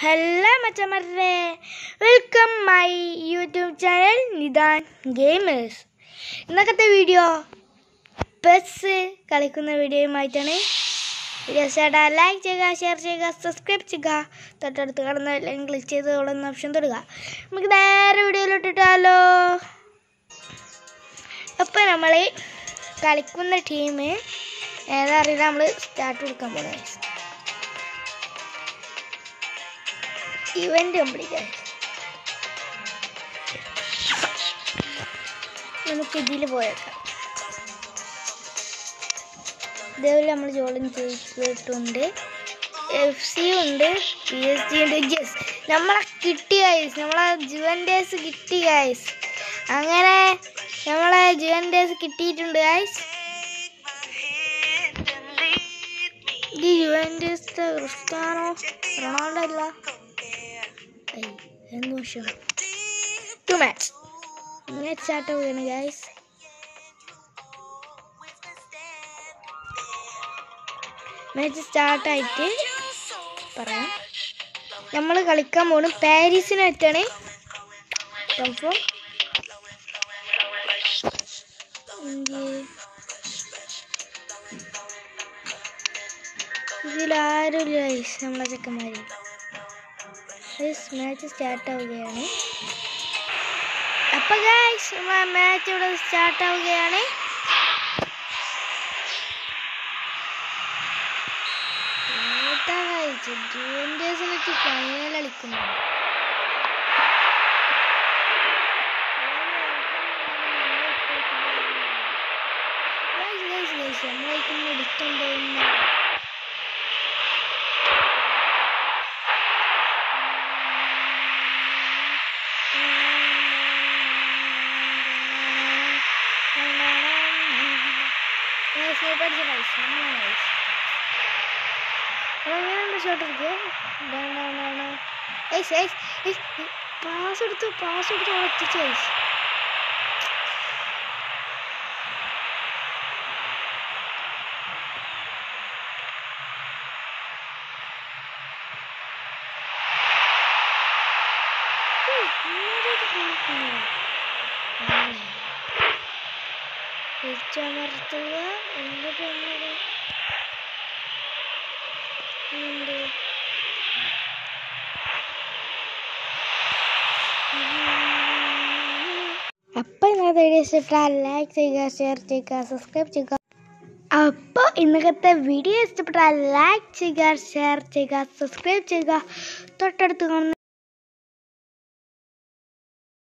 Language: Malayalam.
Hello മച്ചമറേ. Welcome my YouTube channel Nidan gamers ഇന്നത്തെ വീഡിയോ പെസ് കളിക്കുന്ന വീഡിയോയുമായിട്ടാണ് വീഡിയോ ചേട്ടാ ലൈക്ക് ചെയ്യുക ഷെയർ ചെയ്യുക സബ്സ്ക്രൈബ് ചെയ്യുക. തൊട്ടടുത്ത് കാണുന്ന ലൈൻ ക്ലിക്ക് ചെയ്ത് ഉള്ള ഓപ്ഷൻ തൊടുക. നമുക്ക് നേരെ വീഡിയോയിലോട്ടിട്ടാലോ അപ്പോൾ നമ്മൾ കളിക്കുന്ന ടീം ഏതാ അറിയില്ല നമ്മൾ സ്റ്റാർട്ട് കൊടുക്കാൻ പോകുന്നത് ഇവന്റ് കംപ്ലീറ്റ് ആയി നമുക്ക് ഇതിൽ പോയേക്കാം. ഇതേപോലെ നമ്മൾ ജോലിൻ ചെയ്തിട്ടുണ്ട്. എഫ് സി ഉണ്ട് പി എസ് ജി ഉണ്ട്. ജസ് നമ്മളെ കിട്ടി ഗൈസ് നമ്മളെ ജുവൻഡേഴ്സ് കിട്ടി ഗൈസ് അങ്ങനെ നമ്മളെ ജുവൻഡേഴ്സ് കിട്ടിയിട്ടുണ്ട് ഗൈസ് ഈ ജുവൻഡേഴ്സ് ക്രിസ്ത്യാനോ റൊണാൾഡോ അല്ല. Tengo yo. Two match. Match start ആവുകയാണ് ഗൈസ് മാച്ച് സ്റ്റാർട്ടായിട്ട് പറയാം. നമ്മൾ കളിക്കാൻ പോണു. പാരീസിനായിട്ടാണ് കൺഫേം ഇതിലാരും ഇല്ല നമ്മളെ ചെക്കന്മാര്. മാച്ച് സ്റ്റാർട്ട് ആവുകയാണ്. അപ്പൊ ഗൈസ് മാച്ച് ഇവിടെ സ്റ്റാർട്ട് ആവുകയാണ്. ജൂനിയേഴ്സിനൊക്കെ ഫൈനൽ കളിക്കുന്നു. പാസ് എടുത്തു പാസ് എടുത്തു ഉറച്ചു ഐസ് തിരിച്ചമർത്തുക എന്നിട്ട് എങ്ങനെ ഉണ്ട് അപ്പോൾ ഇന്നത്തെ വീഡിയോ ഇഷ്ടപ്പെട്ടാൽ ലൈക്ക് ചെയ്യുക ഷെയർ ചെയ്യുക സബ്സ്ക്രൈബ് ചെയ്യുക. അപ്പോൾ ഇന്നത്തെ വീഡിയോ ഇഷ്ടപ്പെട്ടാൽ ലൈക്ക് ചെയ്യുക ഷെയർ ചെയ്യുക സബ്സ്ക്രൈബ് ചെയ്യുക. തൊട്ടടുത്ത് കാണുന്ന